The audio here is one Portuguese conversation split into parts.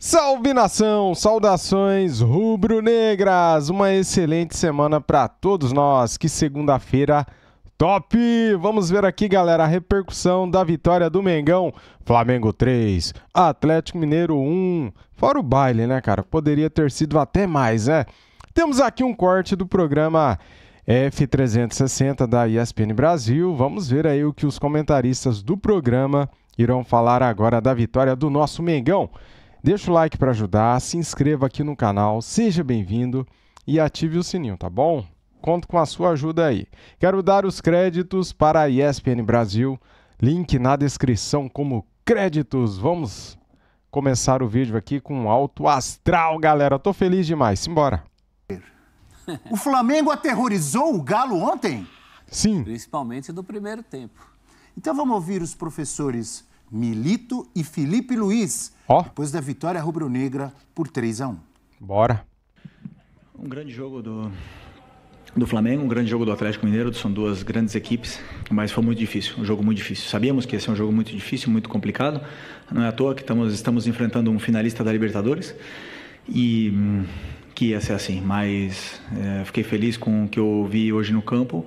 Salve nação, saudações rubro-negras, uma excelente semana para todos nós. Que segunda-feira top! Vamos ver aqui, galera, a repercussão da vitória do Mengão. Flamengo 3, Atlético Mineiro 1. Fora o baile, né, cara? Poderia ter sido até mais, né? Temos aqui um corte do programa F360 da ESPN Brasil. Vamos ver aí o que os comentaristas do programa irão falar agora da vitória do nosso Mengão. Deixa o like para ajudar, se inscreva aqui no canal, seja bem-vindo e ative o sininho, tá bom? Conto com a sua ajuda aí. Quero dar os créditos para a ESPN Brasil, link na descrição como créditos. Vamos começar o vídeo aqui com alto astral, galera. Tô feliz demais. Simbora. O Flamengo aterrorizou o Galo ontem? Sim. Principalmente no primeiro tempo. Então vamos ouvir os professores Milito e Felipe Luiz, Ó. depois da vitória rubro-negra por 3 a 1 Bora. Um grande jogo do, do Flamengo, um grande jogo do Atlético Mineiro, são duas grandes equipes, mas foi muito difícil, um jogo muito difícil. Sabíamos que ia ser um jogo muito difícil, muito complicado, não é à toa que estamos, estamos enfrentando um finalista da Libertadores e hum, que ia ser assim, mas é, fiquei feliz com o que eu vi hoje no campo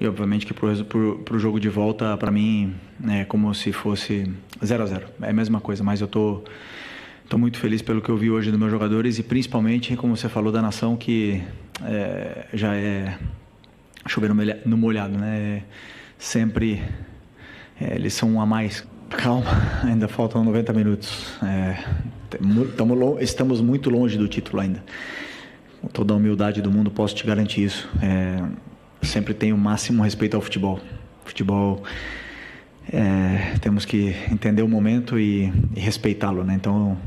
e obviamente que para o jogo de volta, para mim, é como se fosse 0 a 0 É a mesma coisa, mas eu tô, tô muito feliz pelo que eu vi hoje dos meus jogadores e principalmente, como você falou, da nação que é, já é chover no molha- no molhado, né? Sempre é, eles são um a mais. Calma, ainda faltam 90 minutos. É, estamos muito longe do título ainda. Com toda a humildade do mundo, posso te garantir isso. É, sempre tenho o máximo respeito ao futebol. Futebol, é, temos que entender o momento e, e respeitá-lo, né? Então,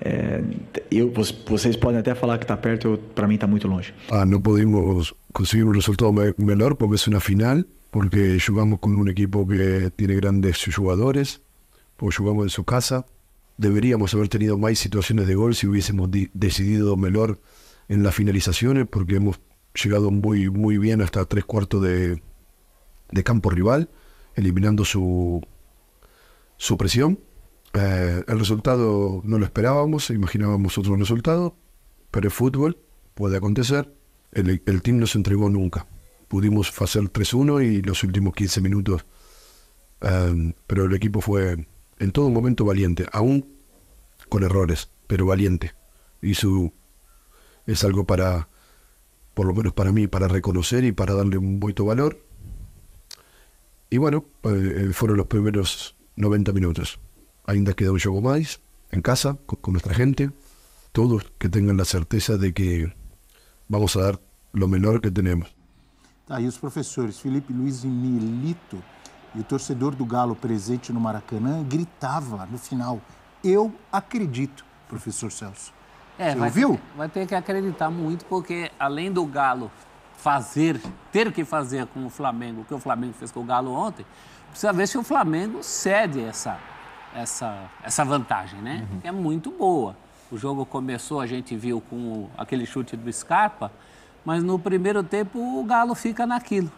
é, eu, vo- vocês podem até falar que está perto, para mim está muito longe. Ah, no pudimos conseguir un resultado me- menor porque es una final, porque jugamos con un equipo que tiene grandes jugadores, porque jugamos en su casa. Deberíamos haber tenido más situaciones de gol si hubiésemos di- decidido menor en las finalizaciones, porque hemos llegado muy, muy bien hasta tres cuartos de, de campo rival, eliminando su, su presión. Eh, el resultado no lo esperábamos, imaginábamos otro resultado, pero el fútbol puede acontecer. El, el team no se entregó nunca. Pudimos hacer 3-1 y los últimos 15 minutos, eh, pero el equipo fue en todo momento valiente, aún con errores, pero valiente. Y su, es algo para, por lo menos para mí, para reconocer y para darle un mucho valor. Y bueno, eh, fueron los primeros 90 minutos. Ainda queda un juego más en casa, con, nuestra gente. Todos que tengan la certeza de que vamos a dar lo menor que tenemos. Aí os professores Felipe Luiz e Milito. E o torcedor do Galo presente no Maracanã gritava no final: Eu acredito, professor Celso. É, Você vai ouviu? Ter, vai ter que acreditar muito, porque além do Galo fazer, ter que fazer com o Flamengo, o que o Flamengo fez com o Galo ontem, precisa ver se o Flamengo cede essa, essa, essa vantagem, né? Que é muito boa. O jogo começou, a gente viu com o- aquele chute do Scarpa, mas no primeiro tempo o Galo fica naquilo.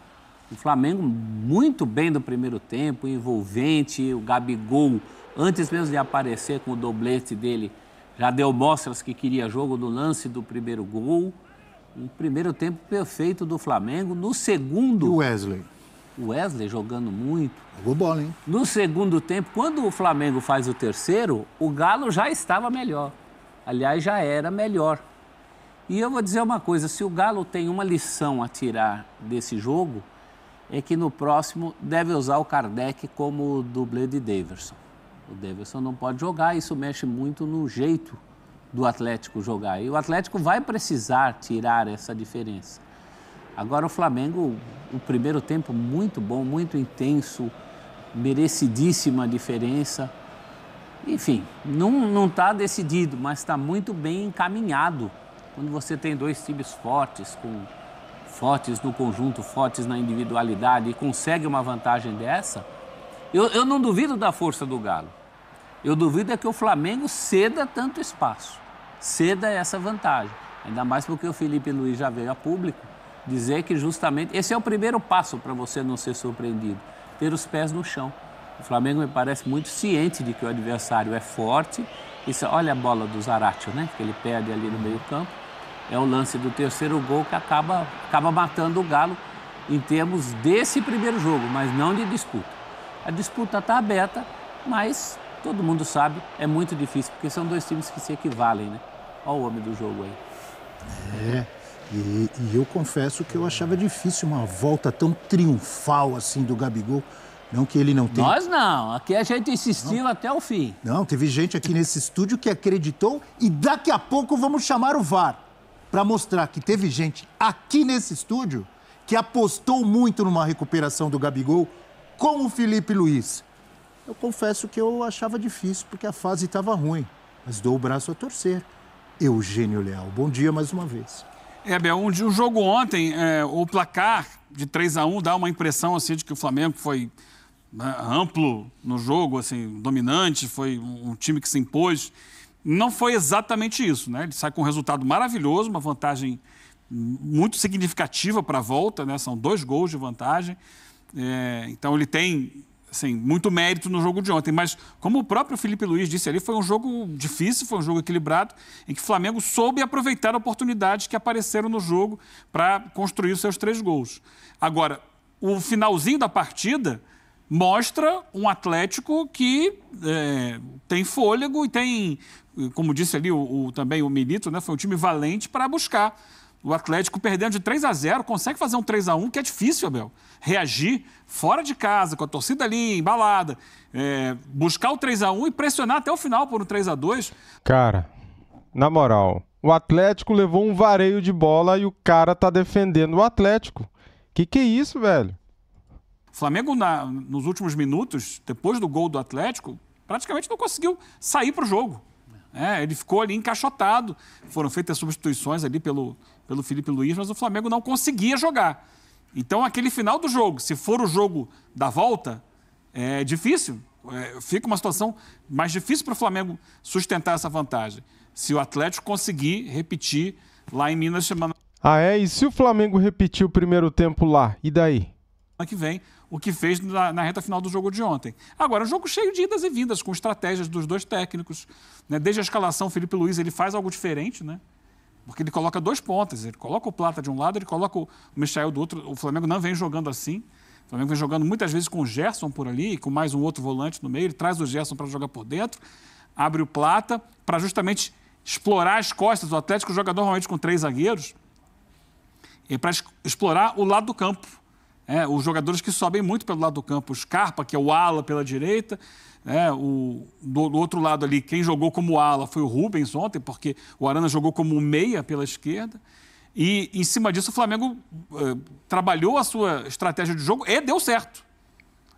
O Flamengo muito bem no primeiro tempo, envolvente, o Gabigol, antes mesmo de aparecer com o doblete dele, já deu mostras que queria jogo no lance do primeiro gol. Um primeiro tempo perfeito do Flamengo. No E o segundo, Wesley? o Wesley jogando muito. Jogou bola, hein? No segundo tempo, quando o Flamengo faz o terceiro, o Galo já estava melhor. Aliás, já era melhor. E eu vou dizer uma coisa: se o Galo tem uma lição a tirar desse jogo, é que no próximo deve usar o Kardec como dublê de Daverson. O Daverson não pode jogar, isso mexe muito no jeito do Atlético jogar. E o Atlético vai precisar tirar essa diferença. Agora o Flamengo, o primeiro tempo muito bom, muito intenso, merecidíssima diferença. Enfim, não está decidido, mas está muito bem encaminhado. Quando você tem dois times fortes, com fortes no conjunto, fortes na individualidade e consegue uma vantagem dessa, eu, eu não duvido da força do Galo. Eu duvido é que o Flamengo ceda tanto espaço, ceda essa vantagem. Ainda mais porque o Felipe Luiz já veio a público dizer que justamente esse é o primeiro passo para você não ser surpreendido, ter os pés no chão. O Flamengo me parece muito ciente de que o adversário é forte Isso, olha a bola do Zaratio, né? Que ele perde ali no meio campo. É o lance do terceiro gol que acaba, acaba matando o Galo em termos desse primeiro jogo, mas não de disputa. A disputa está aberta, mas todo mundo sabe, é muito difícil, porque são dois times que se equivalem, né? Olha o homem do jogo aí. É, e, e, eu confesso que eu achava difícil uma volta tão triunfal assim do Gabigol. Não que ele não tenha. Nós não, aqui a gente insistiu não. até o fim. Não, teve gente aqui nesse estúdio que acreditou e daqui a pouco vamos chamar o VAR para mostrar que teve gente aqui nesse estúdio que apostou muito numa recuperação do Gabigol com o Felipe Luiz. Eu confesso que eu achava difícil porque a fase estava ruim, mas dou o braço a torcer. Eugênio Leal, bom dia mais uma vez. É, Bel, um, um jogo ontem, é, o placar de 3 a 1 dá uma impressão assim, de que o Flamengo foi né, amplo no jogo, assim, dominante, foi um, um, time que se impôs. Não foi exatamente isso, né? Ele sai com um resultado maravilhoso, uma vantagem muito significativa para a volta, né? São dois gols de vantagem. É, então ele tem assim, muito mérito no jogo de ontem. Mas, como o próprio Felipe Luiz disse ali, foi um jogo difícil, foi um jogo equilibrado, em que o Flamengo soube aproveitar oportunidades que apareceram no jogo para construir os seus três gols. Agora, o finalzinho da partida mostra um Atlético que é, tem fôlego e tem, como disse ali o, o, também o Milito, né, foi um time valente para buscar o Atlético perdendo de 3 a 0 consegue fazer um 3 a 1 que é difícil, Abel. Reagir fora de casa, com a torcida ali, embalada. É, buscar o 3 a 1 e pressionar até o final por um 3 a 2 Cara, na moral, o Atlético levou um vareio de bola e o cara tá defendendo o Atlético. Que que é isso, velho? O Flamengo, na, nos últimos minutos, depois do gol do Atlético, praticamente não conseguiu sair para o jogo. É, ele ficou ali encaixotado. Foram feitas substituições ali pelo, pelo Felipe Luiz, mas o Flamengo não conseguia jogar. Então, aquele final do jogo, se for o jogo da volta, é difícil. É, fica uma situação mais difícil para o Flamengo sustentar essa vantagem. Se o Atlético conseguir repetir lá em Minas semana. Ah, é? E se o Flamengo repetir o primeiro tempo lá? E daí? que vem, o que fez na, na, reta final do jogo de ontem. Agora, um jogo cheio de idas e vindas, com estratégias dos dois técnicos. Né? Desde a escalação, o Felipe Luiz ele faz algo diferente, né? Porque ele coloca dois pontas. Ele coloca o Plata de um lado, ele coloca o Michel do outro. O Flamengo não vem jogando assim. O Flamengo vem jogando muitas vezes com o Gerson por ali, com mais um outro volante no meio. Ele traz o Gerson para jogar por dentro, abre o Plata, para justamente explorar as costas. O Atlético joga normalmente com três zagueiros. E para explorar o lado do campo. É, os jogadores que sobem muito pelo lado do campo. O Scarpa, que é o ala pela direita, é, o, do, do, outro lado ali, quem jogou como ala foi o Rubens ontem, porque o Arana jogou como meia pela esquerda. E em cima disso o Flamengo eh, trabalhou a sua estratégia de jogo e deu certo.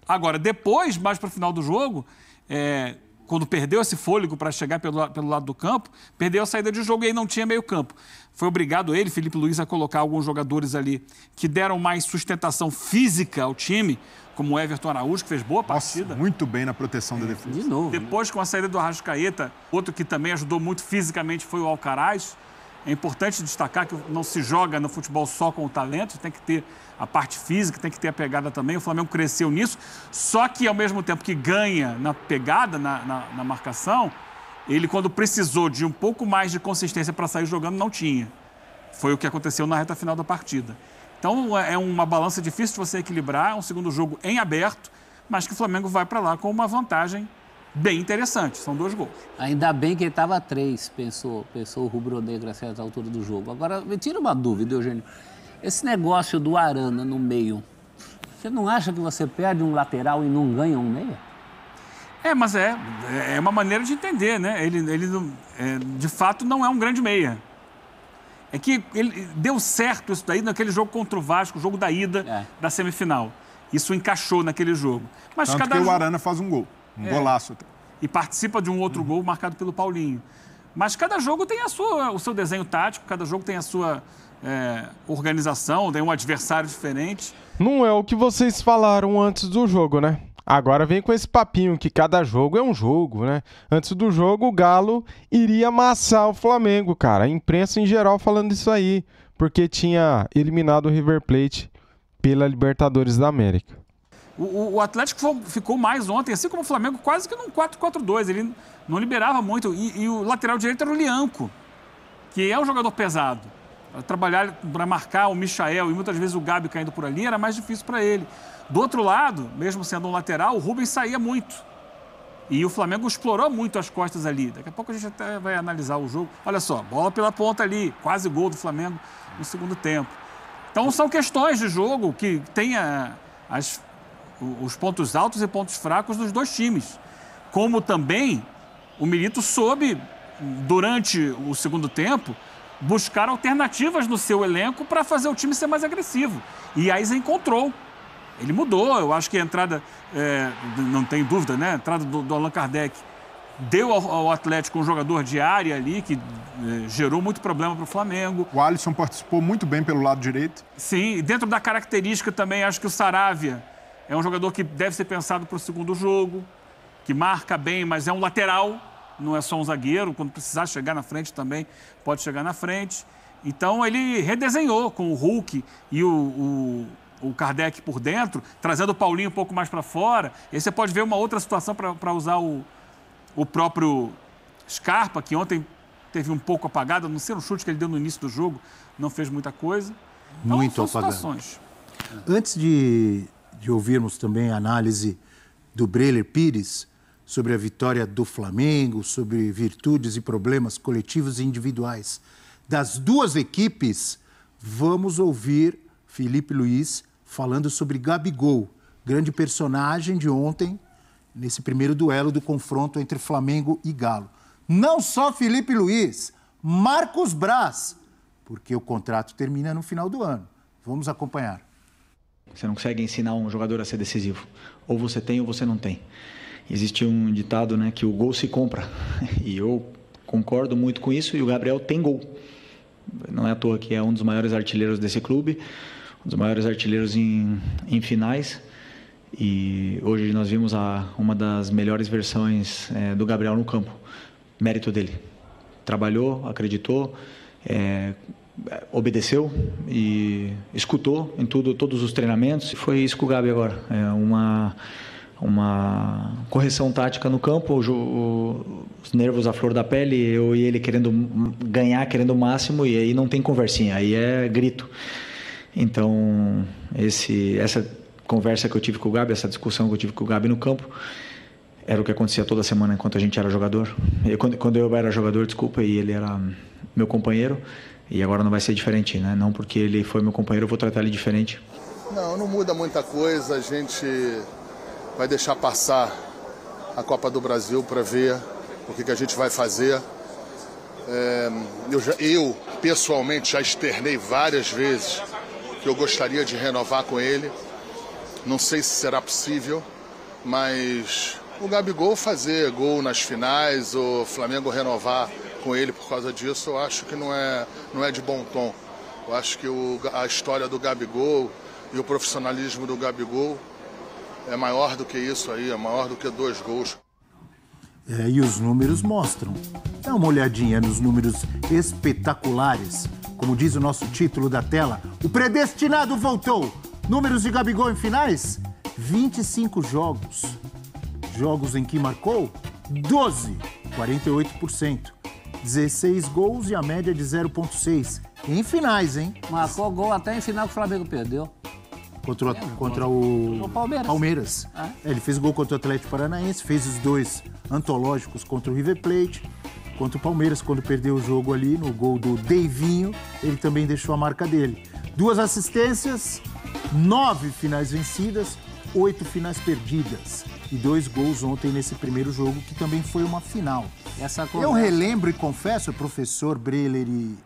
Agora, depois, mais para o final do jogo, é, quando perdeu esse fôlego para chegar pelo, pelo lado do campo, perdeu a saída de jogo e aí não tinha meio campo. Foi obrigado ele, Felipe Luiz, a colocar alguns jogadores ali que deram mais sustentação física ao time, como o Everton Araújo, que fez boa partida. Nossa, muito bem na proteção é, da defesa. De novo. Depois, né? com a saída do Arrascaeta, outro que também ajudou muito fisicamente foi o Alcaraz. É importante destacar que não se joga no futebol só com o talento, tem que ter a parte física, tem que ter a pegada também. O Flamengo cresceu nisso, só que ao mesmo tempo que ganha na pegada, na, na, na marcação, ele, quando precisou de um pouco mais de consistência para sair jogando, não tinha. Foi o que aconteceu na reta final da partida. Então é uma balança difícil de você equilibrar, é um segundo jogo em aberto, mas que o Flamengo vai para lá com uma vantagem bem interessante. São dois gols. Ainda bem que ele estava três, pensou, pensou o rubro-negro a certa altura do jogo. Agora, me tira uma dúvida, Eugênio. Esse negócio do Arana no meio, você não acha que você perde um lateral e não ganha um meia? É, mas é, é uma maneira de entender, né? Ele, ele é, de fato não é um grande meia. É que ele deu certo isso daí naquele jogo contra o Vasco, o jogo da ida é. da semifinal. Isso encaixou naquele jogo. Mas Tanto cada que o Arana faz um gol, um é. golaço. E participa de um outro uhum. gol marcado pelo Paulinho. Mas cada jogo tem a sua, o seu desenho tático, cada jogo tem a sua é, organização, tem um adversário diferente. Não é o que vocês falaram antes do jogo, né? Agora vem com esse papinho que cada jogo é um jogo, né? Antes do jogo, o Galo iria amassar o Flamengo, cara. A imprensa em geral falando isso aí, porque tinha eliminado o River Plate pela Libertadores da América. O, o Atlético ficou mais ontem, assim como o Flamengo, quase que num 4-4-2. Ele não liberava muito. E, e, o lateral direito era o Lianco, que é um jogador pesado. Trabalhar para marcar o Michael e muitas vezes o Gabi caindo por ali era mais difícil para ele. Do outro lado, mesmo sendo um lateral, o Rubens saía muito. E o Flamengo explorou muito as costas ali. Daqui a pouco a gente até vai analisar o jogo. Olha só, bola pela ponta ali, quase gol do Flamengo no segundo tempo. Então são questões de jogo que tem a, as, os pontos altos e pontos fracos dos dois times. Como também o Milito soube, durante o segundo tempo, buscar alternativas no seu elenco para fazer o time ser mais agressivo. E aí encontrou. Ele mudou, eu acho que a entrada, é, não tem dúvida, né? A entrada do, do Allan Kardec deu ao, ao, Atlético um jogador de área ali que é, gerou muito problema para o Flamengo. O Alisson participou muito bem pelo lado direito. Sim, dentro da característica também, acho que o Saravia é um jogador que deve ser pensado para o segundo jogo, que marca bem, mas é um lateral, não é só um zagueiro. Quando precisar chegar na frente também, pode chegar na frente. Então ele redesenhou com o Hulk e o, o, o Kardec por dentro, trazendo o Paulinho um pouco mais para fora. E aí você pode ver uma outra situação para usar o, o próprio Scarpa, que ontem teve um pouco apagado, não sei o chute que ele deu no início do jogo, não fez muita coisa. Então, Muito apagado. Situações. Antes de, de ouvirmos também a análise do Breler Pires sobre a vitória do Flamengo, sobre virtudes e problemas coletivos e individuais das duas equipes, vamos ouvir Felipe Luiz falando sobre Gabigol, grande personagem de ontem, nesse primeiro duelo do confronto entre Flamengo e Galo. Não só Felipe Luiz, Marcos Braz, porque o contrato termina no final do ano. Vamos acompanhar. Você não consegue ensinar um jogador a ser decisivo. Ou você tem ou você não tem. Existe um ditado, né, que o gol se compra. E eu concordo muito com isso e o Gabriel tem gol. Não é à toa que é um dos maiores artilheiros desse clube um dos maiores artilheiros em, em finais. E hoje nós vimos a, uma das melhores versões é, do Gabriel no campo. Mérito dele. Trabalhou, acreditou, é, obedeceu e escutou em tudo, todos os treinamentos. Foi isso com o Gabi agora. É uma, uma correção tática no campo, os nervos à flor da pele, eu e ele querendo ganhar, querendo o máximo, e aí não tem conversinha, aí é grito. Então, esse, essa conversa que eu tive com o Gabi, essa discussão que eu tive com o Gabi no campo, era o que acontecia toda semana enquanto a gente era jogador. E quando, quando eu era jogador, desculpa, e ele era meu companheiro, e agora não vai ser diferente, né? Não porque ele foi meu companheiro, eu vou tratar ele diferente. Não, não muda muita coisa. A gente vai deixar passar a Copa do Brasil para ver o que, que a gente vai fazer. É, eu, já, eu, pessoalmente, já externei várias vezes que eu gostaria de renovar com ele. Não sei se será possível, mas o Gabigol fazer gol nas finais, o Flamengo renovar com ele por causa disso, eu acho que não é, não é de bom tom. Eu acho que o, a história do Gabigol e o profissionalismo do Gabigol é maior do que isso aí, é maior do que dois gols. É, e os números mostram. Dá uma olhadinha nos números espetaculares como diz o nosso título da tela, o predestinado voltou. Números de Gabigol em finais? 25 jogos. Jogos em que marcou? 12, 48%. 16 gols e a média de 0,6. Em finais, hein? Marcou gol até em final que o Flamengo perdeu. Contra o, contra o, o Palmeiras. Palmeiras. É. Ele fez gol contra o Atlético Paranaense, fez os dois antológicos contra o River Plate contra o Palmeiras, quando perdeu o jogo ali no gol do Deivinho, ele também deixou a marca dele. Duas assistências, nove finais vencidas, oito finais perdidas e dois gols ontem nesse primeiro jogo, que também foi uma final. Conversa... Eu relembro e confesso, professor Breler e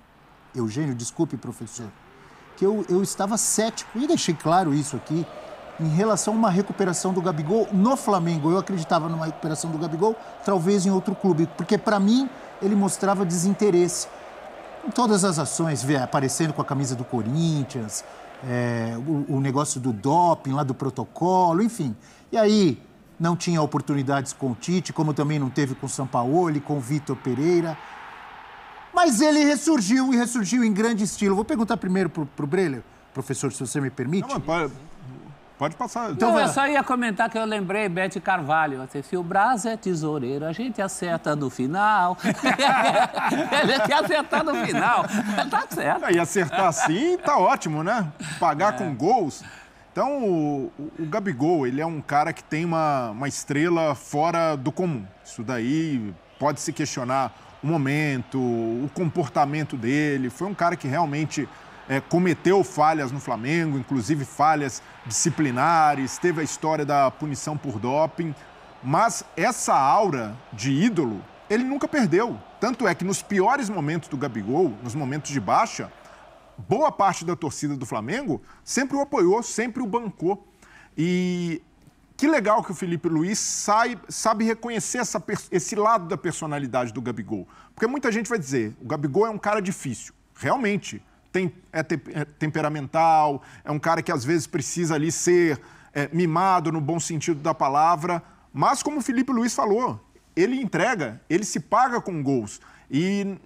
Eugênio, desculpe, professor, que eu, eu estava cético, e deixei claro isso aqui, em relação a uma recuperação do Gabigol no Flamengo. Eu acreditava numa recuperação do Gabigol, talvez em outro clube, porque para mim ele mostrava desinteresse em todas as ações, aparecendo com a camisa do Corinthians, é, o, o, negócio do doping, lá do protocolo, enfim. E aí não tinha oportunidades com o Tite, como também não teve com o Sampaoli, com o Vitor Pereira. Mas ele ressurgiu e ressurgiu em grande estilo. Vou perguntar primeiro para o Breler, professor, se você me permite. Não, Pode passar. Então, vai eu só ia comentar que eu lembrei Bete Carvalho. Assim, se o Braz é tesoureiro, a gente acerta no final. Ele quer acertar no final. Tá certo. E acertar assim tá ótimo, né? Pagar com gols. Então, o, o- o Gabigol, ele é um cara que tem uma, uma estrela fora do comum. Isso daí pode se questionar o momento, o comportamento dele. Foi um cara que realmente é, cometeu falhas no Flamengo, inclusive falhas disciplinares, teve a história da punição por doping. Mas essa aura de ídolo, ele nunca perdeu. Tanto é que nos piores momentos do Gabigol, nos momentos de baixa, boa parte da torcida do Flamengo sempre o apoiou, sempre o bancou. E que legal que o Felipe Luiz sai- sabe reconhecer essa esse lado da personalidade do Gabigol. Porque muita gente vai dizer, o Gabigol é um cara difícil. Realmente, tem, é, te- é temperamental, é um cara que às vezes precisa ali ser é, mimado no bom sentido da palavra. Mas como o Felipe Luiz falou, ele entrega, ele se paga com gols. E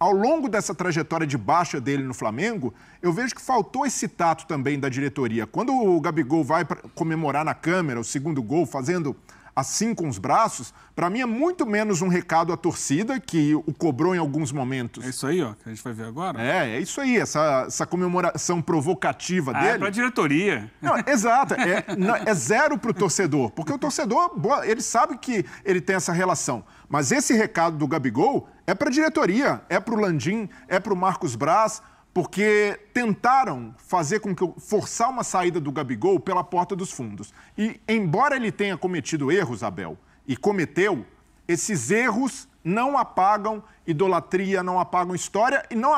ao longo dessa trajetória de baixa dele no Flamengo, eu vejo que faltou esse tato também da diretoria. Quando o Gabigol vai comemorar na câmera o segundo gol, fazendo assim com os braços, para mim é muito menos um recado à torcida, que o cobrou em alguns momentos. É isso aí, ó, que a gente vai ver agora. É, é isso aí, essa, essa comemoração provocativa Ah, é dele. pra diretoria. Não, exato. É, é zero pro torcedor. Porque o torcedor, ele sabe que ele tem essa relação. Mas esse recado do Gabigol é pra diretoria, é pro Landim, é pro Marcos Braz, porque tentaram fazer com que forçar uma saída do Gabigol pela porta dos fundos. E embora ele tenha cometido erros, Abel, e cometeu, esses erros não apagam idolatria, não apagam história e não,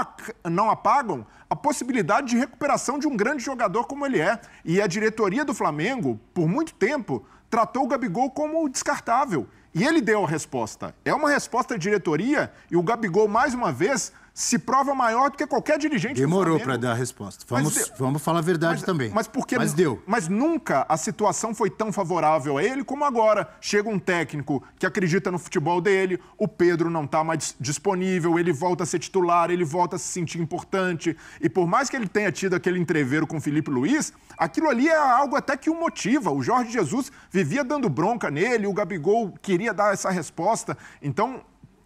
não apagam a possibilidade de recuperação de um grande jogador como ele é. E a diretoria do Flamengo, por muito tempo, tratou o Gabigol como descartável. E ele deu a resposta. É uma resposta da diretoria e o Gabigol, mais uma vez, se prova maior do que qualquer dirigente Demorou para dar a resposta. Vamos, vamos falar a verdade Mas- também. Mas porque Mas deu. Mas nunca a situação foi tão favorável a ele como agora. Chega um técnico que acredita no futebol dele, o Pedro não está mais disponível, ele volta a ser titular, ele volta a se sentir importante. E por mais que ele tenha tido aquele entreveiro com o Felipe Luiz, aquilo ali é algo até que o motiva. O Jorge Jesus vivia dando bronca nele, o Gabigol queria dar essa resposta. Então,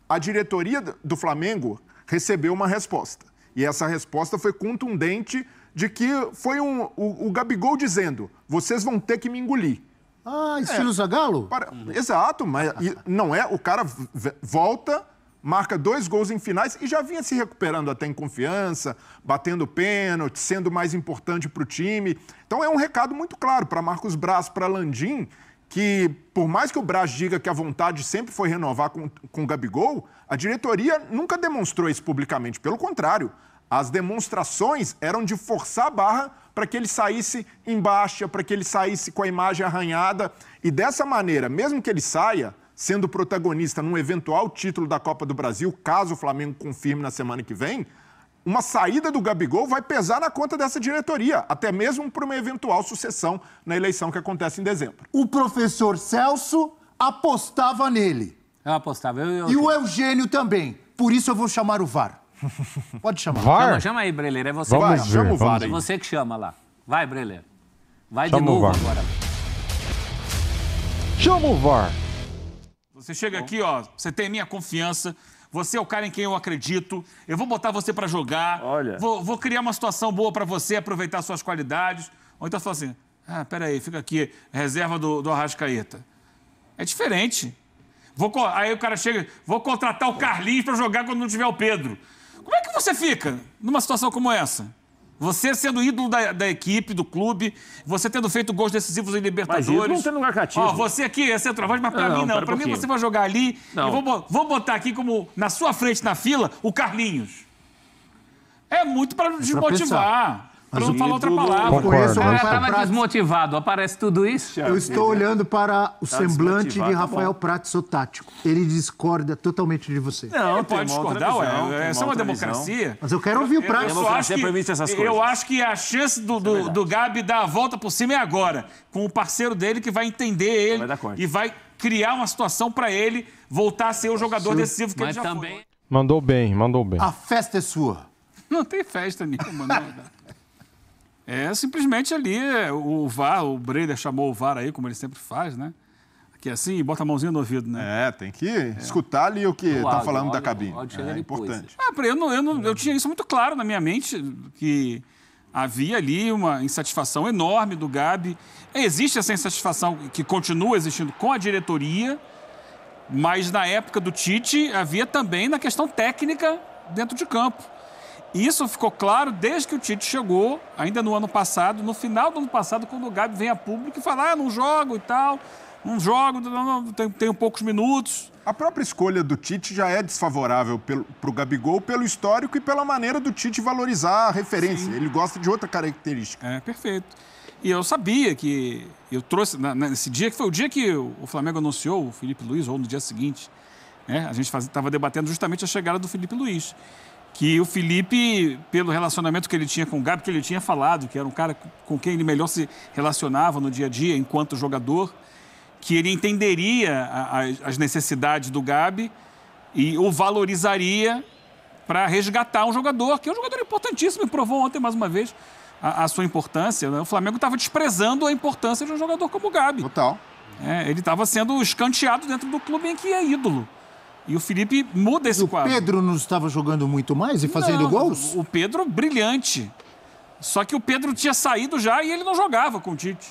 a diretoria do Flamengo recebeu uma resposta. E essa resposta foi contundente de que foi um, o, o Gabigol dizendo: vocês vão ter que me engolir. Ah, estilo Zagallo? Para- Exato, mas não é. O cara volta, marca dois gols em finais e já vinha se recuperando até em confiança, batendo pênalti, sendo mais importante para o time. Então é um recado muito claro para Marcos Braz, para Landim, que por mais que o Braz diga que a vontade sempre foi renovar com, com o Gabigol, a diretoria nunca demonstrou isso publicamente. Pelo contrário, as demonstrações eram de forçar a barra para que ele saísse em baixa, para que ele saísse com a imagem arranhada. E dessa maneira, mesmo que ele saia, sendo protagonista num eventual título da Copa do Brasil, caso o Flamengo confirme na semana que vem, uma saída do Gabigol vai pesar na conta dessa diretoria, até mesmo para uma eventual sucessão na eleição que acontece em dezembro. O professor Celso apostava nele. Eu apostava. Eu, eu... E o Eugênio também. Por isso eu vou chamar o VAR. Pode chamar. VAR? Chama, chama aí, Breleiro. É você Vamos que ver, chama. chama o VAR É você que chama lá. Vai, Breleiro. Vai Chama de novo agora. Chama o VAR. Você chega aqui, ó, você tem minha confiança. Você é o cara em quem eu acredito. Eu vou botar você pra jogar. Olha. Vou, vou criar uma situação boa pra você, aproveitar suas qualidades. Ou então você fala assim: ah, peraí, fica aqui, reserva do, do Arrascaeta. É diferente. Vou, aí o cara chega, vou contratar o Carlinhos pra jogar quando não tiver o Pedro. Como é que você fica numa situação como essa? Você sendo ídolo da, da equipe, do clube, você tendo feito gols decisivos em Libertadores. ídolo não tem lugar cativo. Ó, você aqui é centroavante, mas pra Não, mim não. um Pra mim pouquinho. você vai jogar ali Não. e vou, vou botar aqui como na sua frente na fila o Carlinhos. É muito pra desmotivar. Pra não falar outra palavra. Eu Concordo. o Ah, Rafael tava Prats. desmotivado. Aparece tudo isso? Eu estou olhando para o semblante desmotivado, de tá Rafael bom. Prats, o tático. Ele discorda totalmente de você. Não, pode uma discordar, visão, ué. Essa é uma visão. democracia. Mas eu quero ouvir o Eu Prats. só Democracia acho que, eu acho que a chance do, do, do Gabi dar a volta por cima é agora, com o parceiro dele que vai entender ele Vai e vai criar uma situação pra ele voltar a ser o jogador decisivo que Mas ele já também. Mandou bem, mandou bem. A festa é sua. foi. Não tem festa nenhuma, não. É simplesmente ali o VAR, o Breider chamou o VAR aí, como ele sempre faz, né? Que é assim, bota a mãozinha no ouvido, né? É, tem que escutar ali o que O estão áudio, falando da cabine. áudio É depois. importante. Ah, eu, não, eu, não, eu tinha isso muito claro na minha mente, que havia ali uma insatisfação enorme do Gabi. Existe essa insatisfação que continua existindo com a diretoria, mas na época do Tite havia também na questão técnica dentro de campo. Isso ficou claro desde que o Tite chegou, ainda no ano passado, no final do ano passado, quando o Gabi vem a público e fala: ah, não jogo e tal, não jogo, não, não, tenho, tenho poucos minutos. A própria escolha do Tite já é desfavorável para o Gabigol pelo histórico e pela maneira do Tite valorizar a referência. Ele gosta de outra característica. É, perfeito. E eu sabia que eu trouxe nesse dia, que foi o dia que o Flamengo anunciou o Felipe Luiz, ou no dia seguinte, né? A gente estava debatendo justamente a chegada do Felipe Luiz. Que o Felipe, pelo relacionamento que ele tinha com o Gabi, que ele tinha falado, que era um cara com quem ele melhor se relacionava no dia a dia enquanto jogador, que ele entenderia a- a- as necessidades do Gabi e o valorizaria para resgatar um jogador, que é um jogador importantíssimo e provou ontem mais uma vez a, a sua importância. né? O Flamengo estava desprezando a importância de um jogador como o Gabi. Total. É, ele estava sendo escanteado dentro do clube em que é ídolo. E o Felipe muda esse O quadro. Pedro não estava jogando muito mais e fazendo Não, gols? O Pedro, brilhante. Só que o Pedro tinha saído já e ele não jogava com o Tite.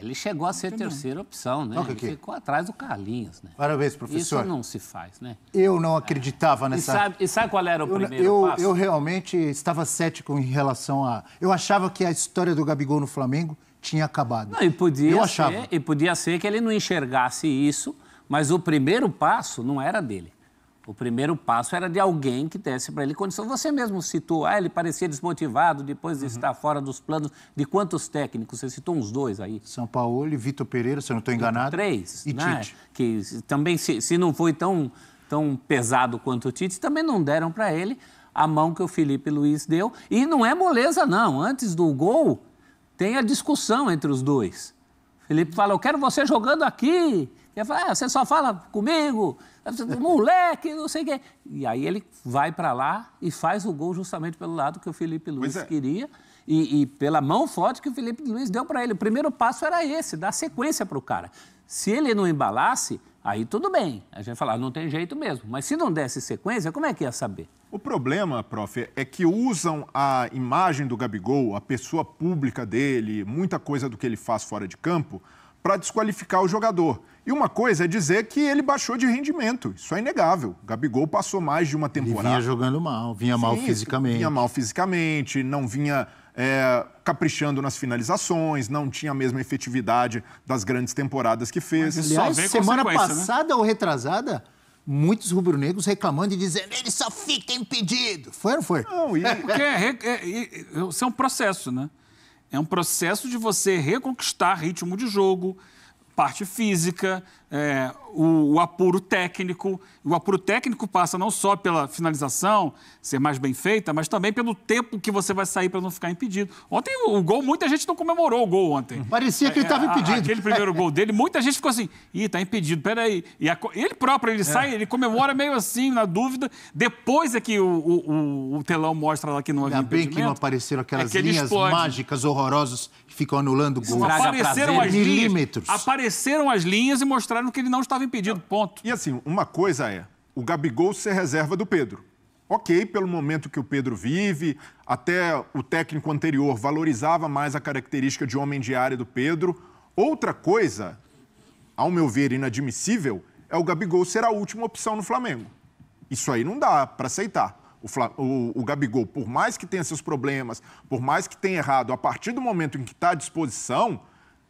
Ele chegou a ser terceira opção, né? Toca Ele aqui. ficou atrás do Carlinhos, né? Parabéns, Isso professor. não se faz, né? Eu não acreditava E nessa. sabe, e sabe qual era o Eu, primeiro eu, passo? eu realmente estava cético em relação a. Eu achava que a história do Gabigol no Flamengo tinha acabado. Não, e podia, eu ser, achava. e podia ser que ele não enxergasse isso, mas o primeiro passo não era dele. O primeiro passo era de alguém que desse para ele condição. Você mesmo citou, ah, ele parecia desmotivado depois Uhum. de estar fora dos planos. De quantos técnicos? Você citou uns dois aí. São Paulo e Vitor Pereira, se eu não estou enganado. Três, E né? Tite. Que também, se, se não foi tão, tão pesado quanto o Tite, também não deram para ele a mão que o Felipe Luiz deu. E não é moleza, não. Antes do gol, tem a discussão entre os dois. Felipe fala, eu quero você jogando aqui. E ele fala, ah, você só fala comigo, moleque, não sei o quê. E aí ele vai para lá e faz o gol justamente pelo lado que o Felipe Luiz é. queria e, e pela mão forte que o Felipe Luiz deu para ele. O primeiro passo era esse, dar sequência para o cara. Se ele não embalasse, aí tudo bem. A gente fala, não tem jeito mesmo. Mas se não desse sequência, como é que ia saber? O problema, prof, é que usam a imagem do Gabigol, a pessoa pública dele, muita coisa do que ele faz fora de campo, para desqualificar o jogador. E uma coisa é dizer que ele baixou de rendimento. Isso é inegável. O Gabigol passou mais de uma Ele temporada. vinha jogando mal, vinha mal Sim, fisicamente. Vinha mal fisicamente, não vinha é, caprichando nas finalizações, não tinha a mesma efetividade das grandes temporadas que fez. Mas Aliás, Só vem semana né? passada ou retrasada, muitos rubro-negros reclamando e dizendo ele só fica impedido. Foi ou não foi? Não, e- Porque é, é- é- isso é um processo, né? É um processo de você reconquistar ritmo de jogo, parte física, é, o, o apuro técnico. O apuro técnico passa não só pela finalização ser mais bem feita, mas também pelo tempo que você vai sair para não ficar impedido. Ontem o, o gol, muita gente não comemorou o gol ontem. Parecia que ele estava É, a- impedido. Aquele primeiro gol dele, muita gente ficou assim, ih, tá impedido, peraí. E a ele próprio, É. ele sai, ele comemora meio assim, na dúvida. Depois é que o, o- o- o telão mostra lá que não havia Ainda bem que não impedimento, apareceram aquelas é que ele linhas explode. mágicas horrorosas que ficam anulando o gol. Apareceram as linhas, Milímetros. apareceram as linhas e mostraram que ele não estava impedido, ponto. E assim, uma coisa é o Gabigol ser reserva do Pedro. Ok, pelo momento que o Pedro vive, até o técnico anterior valorizava mais a característica de homem de área do Pedro. Outra coisa, ao meu ver, inadmissível, é o Gabigol ser a última opção no Flamengo. Isso aí não dá para aceitar. O, o- o Gabigol, por mais que tenha seus problemas, por mais que tenha errado, a partir do momento em que está à disposição,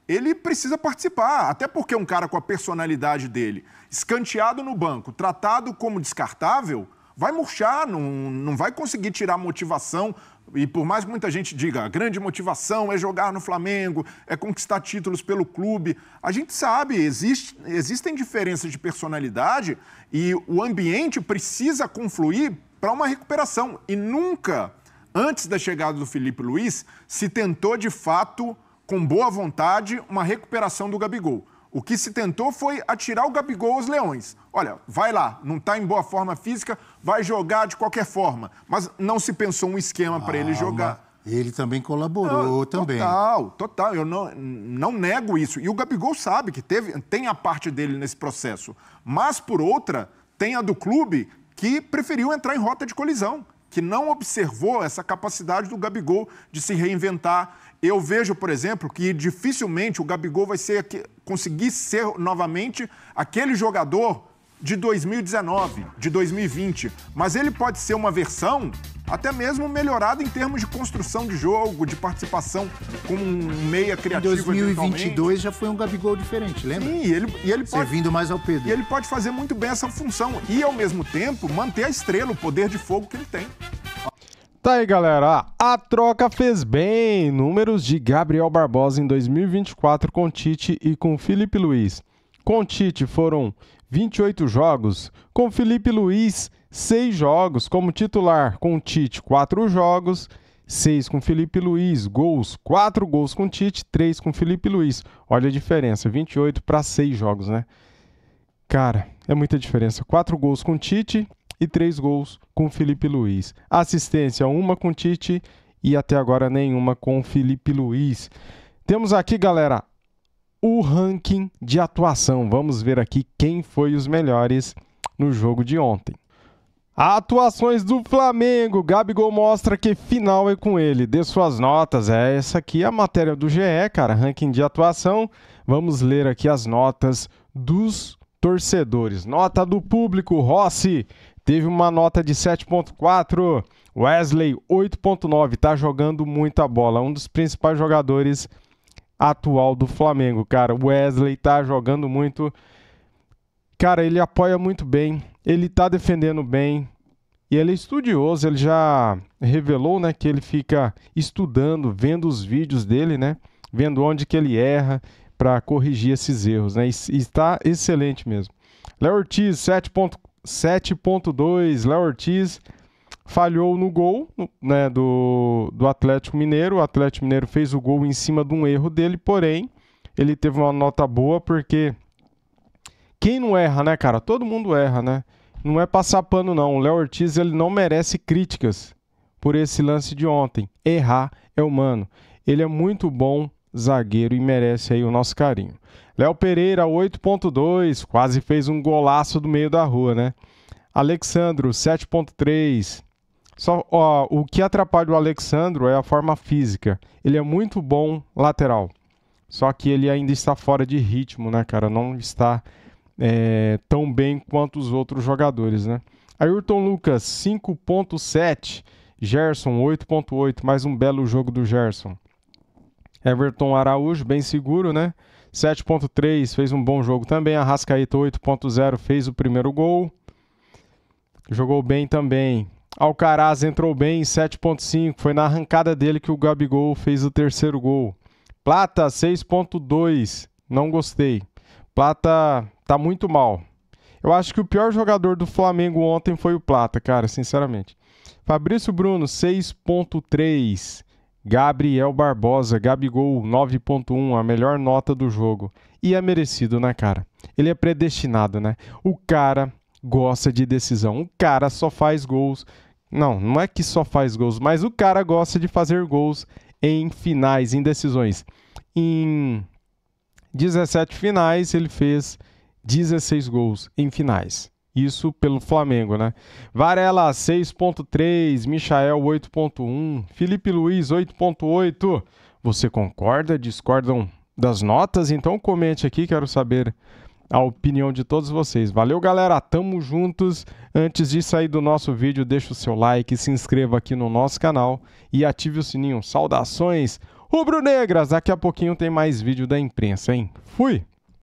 ele precisa participar. Até porque um cara com a personalidade dele, escanteado no banco, tratado como descartável, vai murchar, não, não vai conseguir tirar motivação. E por mais que muita gente diga, a grande motivação é jogar no Flamengo, é conquistar títulos pelo clube, a gente sabe, existe, existem diferenças de personalidade e o ambiente precisa confluir para uma recuperação. E nunca, antes da chegada do Felipe Luiz, se tentou de fato, com boa vontade, uma recuperação do Gabigol. O que se tentou foi atirar o Gabigol aos leões. Olha, vai lá, não está em boa forma física, vai jogar de qualquer forma. Mas não se pensou um esquema para ele jogar. Ele também colaborou Não, também. Total, total. Eu não, não nego isso. E o Gabigol sabe que teve, tem a parte dele nesse processo. Mas, por outra, tem a do clube que preferiu entrar em rota de colisão, que não observou essa capacidade do Gabigol de se reinventar. Eu vejo, por exemplo, que dificilmente o Gabigol vai ser, conseguir ser novamente aquele jogador de 2019, de 2020. Mas ele pode ser uma versão até mesmo melhorada em termos de construção de jogo, de participação como um meia Em criativo. 2022 já foi um Gabigol diferente, lembra? Sim, e ele, e ele pode, Servindo mais ao Pedro. e ele pode fazer muito bem essa função e, ao mesmo tempo, manter a estrela, o poder de fogo que ele tem. Tá aí, galera. A troca fez bem. Números de Gabriel Barbosa em 2024 com Tite e com Felipe Luiz. Com Tite foram 28 jogos, com Felipe Luiz 6 jogos como titular, com Tite 4 jogos, 6 com Felipe Luiz, gols, 4 gols com Tite, 3 com Felipe Luiz. Olha a diferença, 28 para 6 jogos, né? Cara, é muita diferença. 4 gols com Tite e 3 gols com Felipe Luiz. Assistência, uma com Tite e até agora nenhuma com Felipe Luiz. Temos aqui, galera, o ranking de atuação. Vamos ver aqui quem foi os melhores no jogo de ontem. Atuações do Flamengo. Gabigol mostra que final é com ele. Dê suas notas. É essa aqui é a matéria do GE, cara. Ranking de atuação. Vamos ler aqui as notas dos torcedores. Nota do público. Rossi teve uma nota de 7.4. Wesley 8.9. Tá jogando muita bola. Um dos principais jogadores atual do Flamengo, cara. Wesley tá jogando muito. Cara, ele apoia muito bem, ele tá defendendo bem. E ele é estudioso, ele já revelou, né, que ele fica estudando, vendo os vídeos dele, né, vendo onde que ele erra para corrigir esses erros, né? E está excelente mesmo. Léo Ortiz 7.2, Léo Ortiz falhou no gol né, do, do Atlético Mineiro. O Atlético Mineiro fez o gol em cima de um erro dele, porém, ele teve uma nota boa porque quem não erra, né, cara? Todo mundo erra, né? Não é passar pano, não. O Léo Ortiz ele não merece críticas por esse lance de ontem. Errar é humano. Ele é muito bom zagueiro e merece aí o nosso carinho. Léo Pereira, 8.2, quase fez um golaço do meio da rua, né? Alexandro, 7.3. Só, ó, o que atrapalha o Alexandro é a forma física. Ele é muito bom lateral. Só que ele ainda está fora de ritmo, né, cara? Não está é, tão bem quanto os outros jogadores, né? Ayrton Lucas, 5.7. Gerson, 8.8. Mais um belo jogo do Gerson. Everton Araújo, bem seguro, né? 7.3, fez um bom jogo também. Arrascaeta, 8.0, fez o primeiro gol. Jogou bem também. Alcaraz entrou bem, 7.5. Foi na arrancada dele que o Gabigol fez o terceiro gol. Plata, 6.2. Não gostei. Plata tá muito mal. Eu acho que o pior jogador do Flamengo ontem foi o Plata, cara, sinceramente. Fabrício Bruno, 6.3. Gabriel Barbosa, Gabigol, 9.1, a melhor nota do jogo. E é merecido, né, cara? Ele é predestinado, né? O cara gosta de decisão. O cara só faz gols. Não, não é que só faz gols, mas o cara gosta de fazer gols em finais, em decisões. Em 17 finais, ele fez 16 gols em finais. Isso pelo Flamengo, né? Varela 6.3, Michael 8.1, Felipe Luiz 8.8. Você concorda? Discordam das notas? Então comente aqui, quero saber a opinião de todos vocês. Valeu, galera. Tamo juntos. Antes de sair do nosso vídeo, deixa o seu like, se inscreva aqui no nosso canal e ative o sininho. Saudações rubro-negras. Daqui a pouquinho tem mais vídeo da imprensa, hein? Fui.